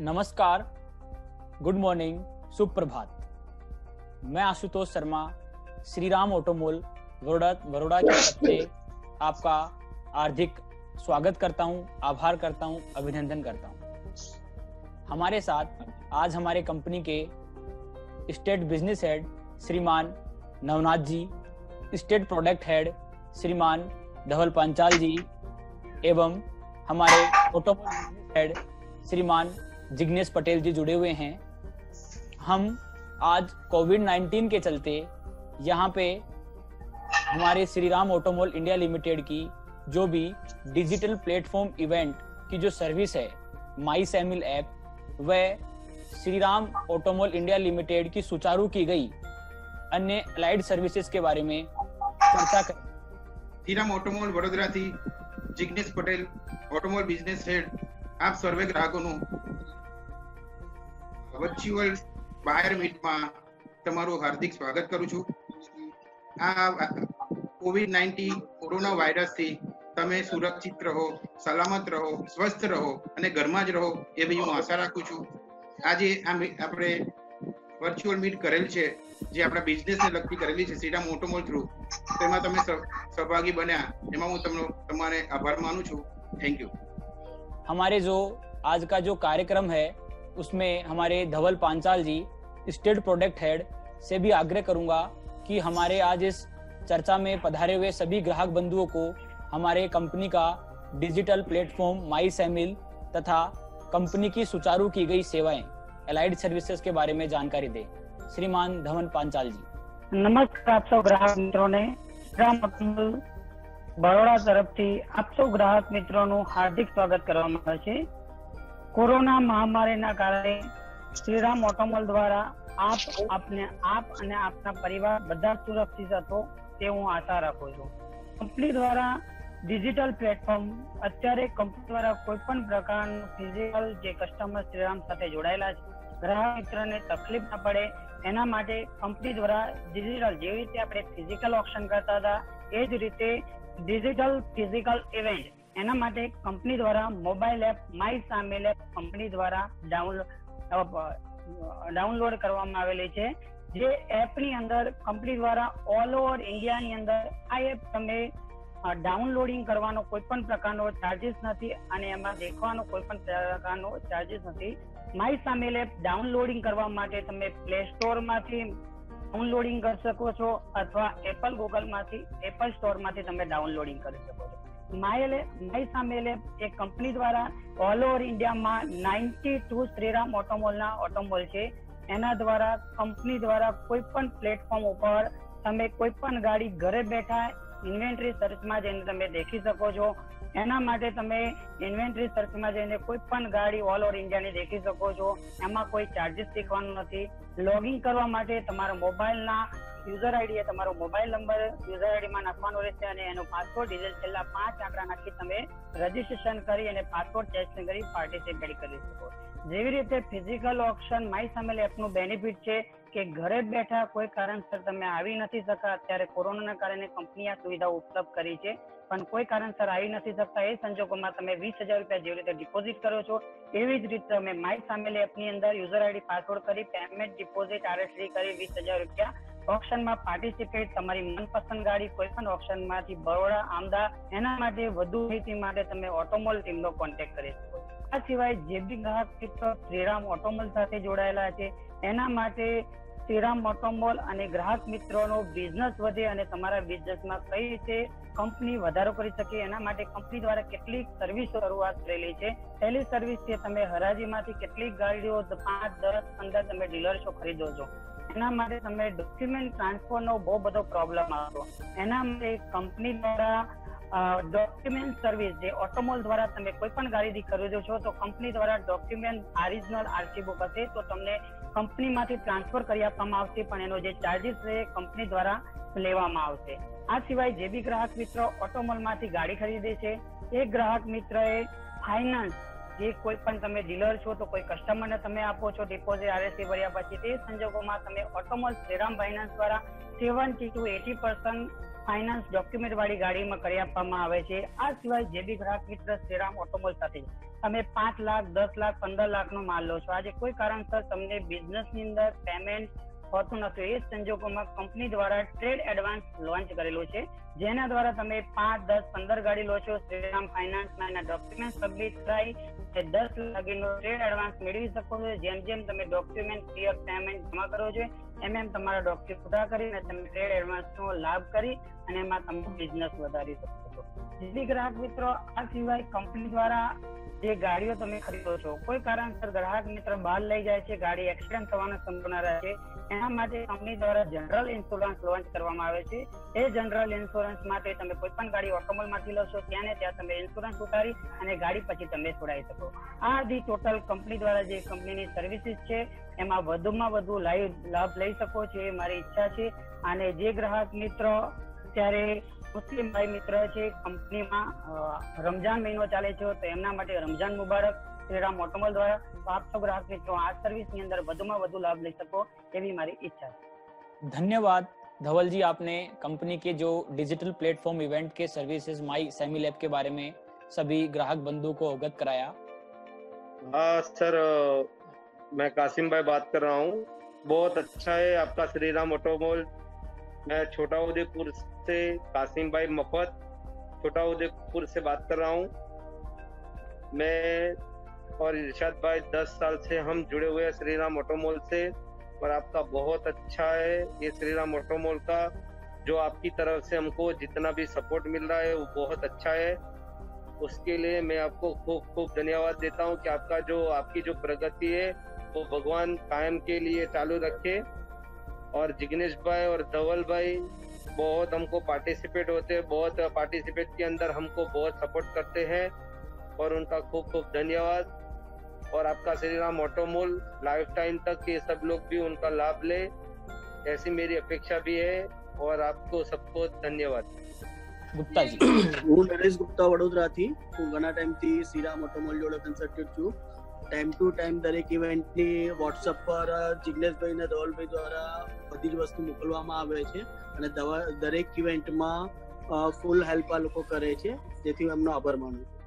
नमस्कार good morning सुप्रभात मैं आशुतोष शर्मा श्री राम ऑटोमोल वरोड़ा वरोड़ा की से आपका हार्दिक स्वागत करता हूँ, आभार करता हूँ, अभिनंदन करता हूँ। हमारे साथ आज हमारे कंपनी के स्टेट बिज़नेस हेड श्रीमान Navnath ji state product head श्रीमान धवल पांचाल जी एवं हमारे ऑटोमोबाइल हेड श्रीमान जिग्नेश पटेल जी जुड़े हुए हैं हम आज कोविड 19 के चलते यहाँ पे हमारे Shriram Automall India Limited की जो भी डिजिटल प्लेटफॉर्म इवेंट की जो सर्विस है माई सैमिल ऐप वह Shriram Automall India Limited की सुचारू की गई अन्य अलाइड सर्विसेज के बारे में चर्चा करें શ્રીરામ ઓટોમોલ વડોદરાથી Jignesh Patel Automall business head આપ સર્વે ગ્રાહકોનું વર્ચ્યુઅલ બાયર મીટમાં તમારું હાર્દિક સ્વાગત કરું છું આ કોવિડ નાઇન્ટીન કોરોના વાયરસથી તમે સુરક્ષિત રહો સલામત રહો સ્વસ્થ રહો અને ઘરમાં જ રહો એવી હું આશા રાખું છું આજે આ મી- આપણે વર્ચ્યુઅલ મીટ કરેલ છે જે આપણા બિઝનેસને લગતી કરેલી છે શ્રીરામ ઓટોમોલ થ્રુ તેમાં તમે સહ- સહભાગી બન્યા એમાં હું તમને તમારે આભાર માનું છું થેન્ક યુ हमारे जो आज का जो कार्यक्रम है उसमें हमारे Dhaval Panchal ji state product head से भी आग्रह करूंगा कि हमारे आज इस चर्चा में पधारे हुए सभी ग्राहक बंधुओं को हमारे कंपनी का डिजिटल प्लेटफॉर्म माई सैमिल तथा कंपनी की सुचारू की गई सेवाएं एलाइड सर्विसेज के बारे में जानकारी दें श्रीमान धवन पांचाल जी નમસ્કાર આપ સૌ ગ્રાહક મિત્રોને રામ અકમલ બરોડા તરફથી આપ સૌ ગ્રાહક મિત્રોનું હાર્દિક સ્વાગત કરવામાં આવે છે કોરોના મહામારીના કારણે શ્રીરામ ઓટોમોલ દ્વારા આપ આપને, આપ અને આપના પરિવાર બધા સુરક્ષિત હતો તે હું આશા રાખું છું. કંપની દ્વારા ડિજિટલ પ્લેટફોર્મ, અત્યારે કંપની દ્વારા કોઈ પણ પ્રકારનું ફિઝિકલ જે કસ્ટમર શ્રીરામ સાથે જોડાયેલા છે, ગ્રાહક મિત્રને તકલીફ ના પડે, એના માટે કંપની દ્વારા ડિજિટલ જેવી રીતે આપણે ફિઝિકલ ઓપ્શન કરતા હતા, એ જ રીતે ડિજિટલ ફિઝિકલ ઇવેન્ટ એના માટે કંપની દ્વારા mobile app, my Samil app company દ્વારા ડાઉનલોડ ડાઉનલોડ કરવામાં આવેલી છે. જે એપની અંદર કંપની દ્વારા ઓલ ઓવર ઇન્ડિયાની અંદર આ એપ તમે ડાઉનલોડિંગ કરવાનો કોઈ પણ પ્રકારનો ચાર્જિસ નથી અને એમાં દેખવાનો કોઈ પણ પ્રકારનો ચાર્જિસ નથી. માય સામેલ એપ ડાઉનલોડિંગ કરવા માટે તમે પ્લે સ્ટોરમાંથી ડાઉનલોડિંગ કરી શકો છો અથવા એપલ ગૂગલમાંથી એપલ સ્ટોરમાંથી તમે ડાઉનલોડિંગ કરી શકો છો. માય માય સામેલ એક કંપની દ્વારા ઓલ ઓવર ઇન્ડિયામાં નાઇન્ટી ટુ શ્રીરામ ઓટોમોલના ઓટોમોલ છે. એના દ્વારા કંપની દ્વારા કોઈ પણ પ્લેટફોર્મ ઉપર તમે કોઈ પણ ગાડી ઘરે બેઠા ઇન્વેન્ટરી સર્ચમાં જઈને તમે દેખી શકો છો. એના માટે તમે ઇન્વેન્ટરી સર્ચમાં જઈને કોઈ પણ ગાડી ઓલ ઓવર ઇન્ડિયાની દેખી શકો છો. એમાં કોઈ ચાર્જિસ શીખવાનું નથી. લોગિંગ કરવા માટે તમારા મોબાઈલના યુઝર આઈડી તમારો મોબાઈલ નંબર યુઝર આઈડીમાં નાખવાનો રહેશે અને એનો પાસવર્ડ ડિટેલ છેલ્લા પાંચ આંકડા નાખી તમે રજીસ્ટ્રેશન કરી અને પાસવર્ડ ટેસ્ટ કરી પાર્ટિસિપેટ કરી શકો. જેવી રીતે ફિઝિકલ ઓપ્શન માય સામેલ એપનું બેનિફિટ છે કે ઘરે બેઠા કોઈ કારણસર તમે આવી નથી શકતા, અત્યારે કોરોનાના કારણે કંપની આ સુવિધા ઉપલબ્ધ કરી છે. પણ કોઈ કારણસર આવી નથી શકતા, એ સંજોગોમાં તમે વીસ હજાર રૂપિયા જેવી રીતે ડિપોઝિટ કરો છો, એવી જ રીતે તમે માય સામેલ એપની અંદર યુઝર આઈડી પાસવર્ડ કરી પેમેન્ટ ડિપોઝિટ આરએસડી કરી વીસ હજાર રૂપિયા ઓપ્શનમાં પાર્ટિસિપેટ તમારી મનપસંદ ગાડી કોઈ પણ ઓપ્શનમાંથી બરોડા આમદા એના માટે વધુ માહિતી માટે તમે ઓટોમોલ ટીમનો કોન્ટેક્ટ કરી શકો આ સિવાય જે બી ગ્રાહક શ્રીરામ ઓટોમોલ સાથે જોડાયેલા છે, એના માટે શ્રીરામ મોટોમોલ અને ગ્રાહક મિત્રોનો બિઝનેસ વધે અને તમારા બિઝનેસમાં કઈ રીતે કંપની વધારો કરી શકે એના માટે કંપની દ્વારા કેટલીક સર્વિસ શરૂઆત કરેલી છે. પહેલી સર્વિસ છે તમે હરાજીમાંથી કેટલીક ગાડીઓ પાંચ, દસ, પંદર તમે ડીલરશો ખરીદો છો. એના માટે તમે ડોક્યુમેન્ટ ટ્રાન્સફરનો બહુ બધો પ્રોબ્લેમ આવતો. એના માટે કંપની દ્વારા ડોક્યુમેન્ટ સર્વિસ જે ઓટોમોલ દ્વારા તમે કોઈ પણ ગાડી ખરીદો છો, તો કંપની દ્વારા ડોક્યુમેન્ટ ઓરિજિનલ આરસી બુક હશે, તો તમને કંપનીમાંથી ટ્રાન્સફર કરી આપવામાં આવશે, પણ એનો જે ચાર્જિસ છે કંપની દ્વારા લેવામાં આવશે. આ સિવાય જે બી ગ્રાહક મિત્રો ઓટોમોલમાંથી ગાડી ખરીદે છે, એ ગ્રાહક મિત્રએ ફાઇનાન્સ જે કોઈ પણ તમે ડીલર છો, તો કોઈ કસ્ટમરને તમે આપો છો ડિપોઝિટ આરએસી ભર્યા પછી, તે સંજોગોમાં તમે ઓટોમોલ શ્રીરામ ફાઇનાન્સ દ્વારા seventy to eighty percent finance document વાળી ગાડીમાં કરી આપવામાં આવે છે. આ સિવાય જે બી ગ્રાહક મિત્ર શ્રીરામ ઓટોમોલ સાથે તમે પાંચ લાખ, દસ લાખ, પંદર લાખ નો માલ લો છો. આજે કોઈ કારણસર તમને બિઝનેસની અંદર પેમેન્ટ હોતું નથી. એ સંજોગોમાં કંપની દ્વારા ટ્રેડ એડવાન્સ લોન્ચ કરેલું છે. જેના દ્વારા તમે પાંચ, દસ, પંદર ગાડી લો છો. શ્રીરામ ફાઇનાન્સમાં એના ડોક્યુમેન્ટ સબમિટ થાય તે દસ લાખનો ટ્રેડ એડવાન્સ મેળવી શકો છો. જેમ જેમ તમે ડોક્યુમેન્ટ ક્લિયર પેમેન્ટ જમા કરો છો, એમ એમ તમારા ડોક્યુમેન્ટ પૂરા કરીને તમે ટ્રેડ એડવાન્સનો લાભ કરી અને એમાં તમે બિઝનેસ વધારી શકો છો. જેથી ગ્રાહક મિત્રો, આ સિવાય કંપની દ્વારા જે ગાડીઓ તમે ખરીદો છો, કોઈ કારણસર ગ્રાહક મિત્ર બહાર લઈ જાય છે, ગાડી એક્સિડન્ટ થવાની સંભાવના રહે છે, એના માટે કંપની દ્વારા જનરલ ઇન્સ્યોરન્સ લોન્ચ કરવામાં આવે છે. એ જનરલ ઇન્સ્યોરન્સ માટે તમે કોઈ પણ ગાડી ઓટોમોલમાંથી લો છો ત્યાં ને ત્યાં તમે ઇન્સ્યોરન્સ ઉતારી અને ગાડી પછી તમે છોડાવી શકો. આ દી ટોટલ કંપની દ્વારા જે કંપનીની સર્વિસીસ છે, એમાં વધુમાં વધુ લાઈવ લાભ લઈ શકો છો, એ મારી ઈચ્છા છે. અને જે ગ્રાહક મિત્રો ત્યારે મુસ્લિમ ભાઈ મિત્ર છે કંપનીમાં રમજાન મહિનો ચાલે છે તો એમના માટે રમજાન મુબારક શ્રીરામ ઓટોમોલ દ્વારા તો આપ સૌ ગ્રાહક મિત્રો આ સર્વિસ ની અંદર વધુમાં વધુ લાભ લઈ શકો એવી મારી ઈચ્છા છે धन्यवाद धवल जी आपने कंपनी के जो डिजिटल प्लेटफॉर्म इवेंट के सर्विसेज माई सेमी लैब के बारे में सभी ग्राहक बंधु को अवगत कराया हाँ सर मैं कासिम भाई बात कर रहा हूँ बहुत अच्छा है आपका श्री राम ऑटोमोल मैं छोटा उदयपुर से कासिम भाई मफत छोटा उदयपुर से बात कर रहा हूँ। मैं और इरशाद भाई दस साल से हम जुड़े हुए हैं श्री राम ऑटोमोल से और आपका बहुत अच्छा है ये श्री राम ऑटोमोल का, जो आपकी तरफ़ से हमको जितना भी सपोर्ट मिल रहा है वो बहुत अच्छा है। उसके लिए मैं आपको खूब खूब धन्यवाद देता हूँ कि आपका जो, आपकी जो प्रगति है वो भगवान कायम के लिए चालू रखे। और जिग्नेश भाई और धवल भाई बहुत हमको पार्टिसिपेट होते हैं बहुत पार्टिसिपेट के अंदर हमको बहुत सपोर्ट करते हैं और उनका खूब खूब धन्यवाद और आपका Shriram Automall lifetime तक ये सब लोग भी उनका लाभ ले ऐसी मेरी अपेक्षा भी है और आपको सबको धन्यवाद ગુપ્તા જી હું નરેશ ગુપ્તા વડોદરાથી હું ઘણા ટાઈમથી શ્રીરામ ઓટોમોલ જોડે કન્સલ્ટેડ છું ટાઈમ ટુ ટાઈમ દરેક ઇવેન્ટની વોટ્સઅપ પર જિજ્ઞેશભાઈ અને ધવલભાઈ દ્વારા બધી જ વસ્તુ મોકલવામાં આવે છે. અને દરેક ઇવેન્ટમાં ફૂલ હેલ્પ આ લોકો કરે છે. જેથી એમનો આભાર માનું છું.